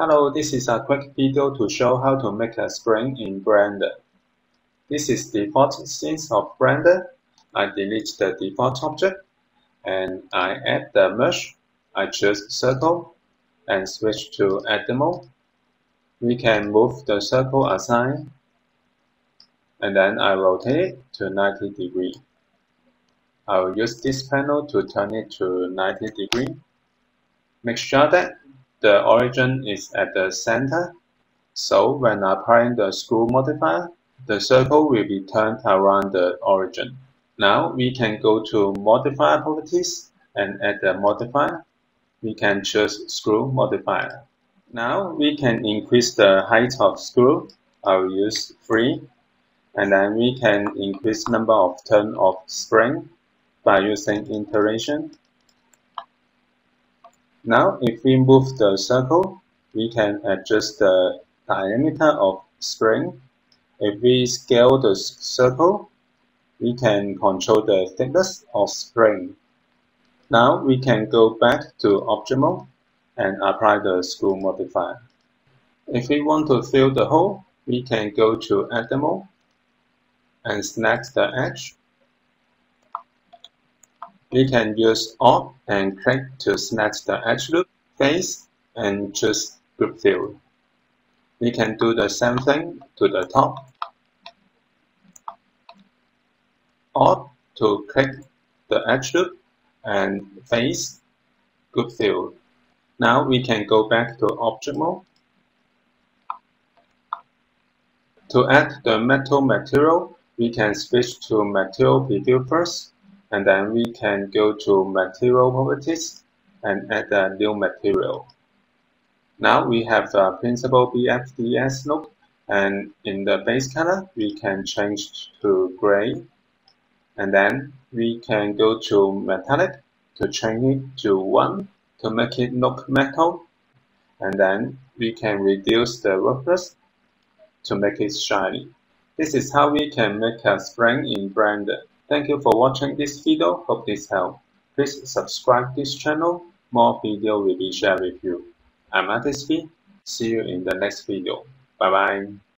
Hello, this is a quick video to show how to make a spring in Blender. This is default scene of Blender. I delete the default object and I add the mesh. I choose circle and switch to edit mode. We can move the circle aside and then I rotate it to 90 degree. I will use this panel to turn it to 90 degree. Make sure that the origin is at the center, so when applying the screw modifier, the circle will be turned around the origin. Now we can go to Modifier Properties and add the modifier. We can choose Screw Modifier. Now we can increase the height of screw. I will use 3. And then we can increase number of turn of spring by using iteration. Now if we move the circle, we can adjust the diameter of spring. If we scale the circle, we can control the thickness of spring. Now we can go back to mode and apply the screw modifier. If we want to fill the hole, we can go to edit mode and select the edge we can use Alt and click to select the edge loop face and choose grid fill. We can do the same thing to the top. Alt to click the edge loop and face grid fill. Now we can go back to object mode. To add the metal material, we can switch to material preview first and then we can go to material properties and add a new material. Now we have the principled BSDF look and in the base color we can change to gray and then we can go to metallic to change it to 1 to make it look metal and then we can reduce the roughness to make it shiny. This is how we can make a spring in Blender. Thank you for watching this video. Hope this helped. Please subscribe this channel. More video will be shared with you. I'm Artist. See you in the next video. Bye bye.